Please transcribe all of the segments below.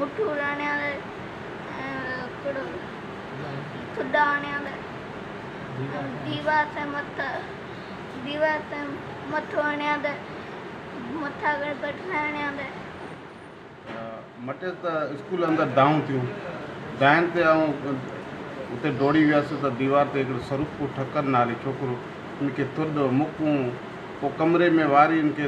മുട്ട് കൂടാണെ അത് खुदाने दीवा से मत दीवा से मत होने आदे मथा कर बैठने आदे मटे त स्कूल अंदर दाऊं थियूं दाइन ते ऐं उते दौड़ी वियासीं त दीवार ते हिकिड़ो सरूपू ठकर नाले छोकिरो हिनखे तुर्द मुकूं पोइ कमरे में वारी इनके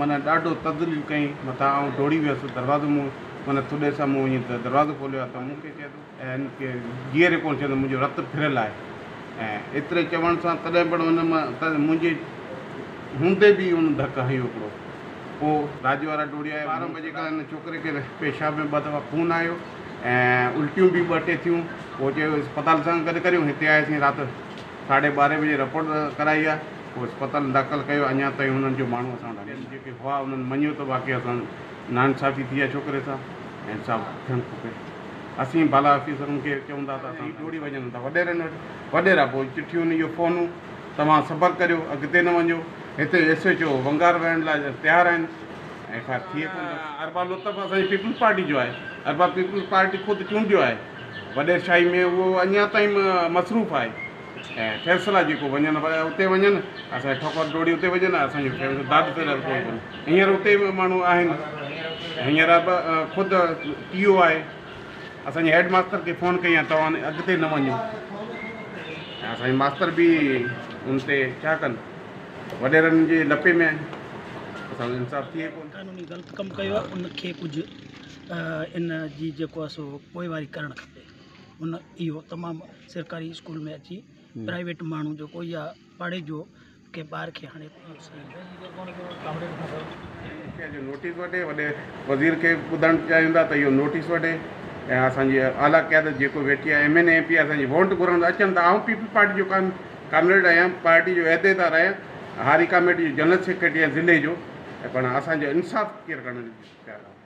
माना ॾाढो तदलील कयईं मथां ऐं दौड़ी वियसि दरवाज़ो मूं माना थोॾे सां मूं दरवाज़ो खोलियो आहे त मूंखे चयो ऐं गिहरे कोन्ह चवंदो मुंहिंजो रतु फिरियल आहे ऐं एतिरे चवण सां तॾहिं बि हुन मां त मुंहिंजे हूंदे बि उन धकु हयो हिकिड़ो पोइ राजवाड़ा डोड़ी आया ॿारहं बजे खां हिन छोकिरे खे पेशाब में ॿ दफ़ा खून आयो ऐं उल्टियूं बि ॿ टे थियूं पोइ चयो अस्पताल सां गॾु करियूं हिते आयासीं साढे ॿारहें बजे रिपोर्ट कराई आहे पोइ अस्पताल दाख़िल कयो अञा ताईं हुननि जो माण्हू असां वटि जेके हुआ हुननि मञियो त बाक़ी असां नान साफ़ी थी आहे छोकिरे सां ऐं साफ़ु थियणु खपे असीं बाला ऑफिसरनि खे चऊं था त असीं टोड़ी वञूं था वॾेरनि वटि वॾेरा पोइ चिठियूं आहिनि इहो फोनूं तव्हां सबक़ु करियो अॻिते न वञो हिते एस एच ओ वंगार वहण लाइ तयारु आहिनि ऐं छा थिए अरबा लुतफ़ असांजी पीपुल्स पार्टी जो आहे अरबा पीपल्स पार्टी ख़ुदि चूंडियो आहे वॾे शाही में उहो अञा ताईं मसरूफ़ आहे ऐं फैसला जेको वञनि उते वञनि असांजा ठोकर जोड़ी उते वञनि असांजो हींअर हुते बि माण्हू आहिनि हींअर ख़ुदि ओ आहे असांजे हैड मास्तर खे फ़ोन कई आहे तव्हां अॻिते न वञो ऐं असांजे मास्तर बि उन ते छा कनि वॾेरनि जे लपे में कुझु इन जी जेको आहे करणु खपे इहो तमामु सरकारी स्कूल में अची प्राइवेट माण्हू जेको या पाड़े जो के ॿार खे हाणे नोटिस वठे वॾे वज़ीर खे ॿुधणु चाहींदा त इहो नोटिस वठे ऐं असांजी आला कयादत जेको वेठी आहे एम एन एम पी असांजी वोट घुरंदा अचनि था ऐं पीपल पार्टी जो कान काम आहियां पार्टी जो अहदेदार आहियां हारी कामेटी जो जनरल सेक्रेटरी आहे ज़िले जो ऐं पाण असांजो इंसाफ़ केरु करणु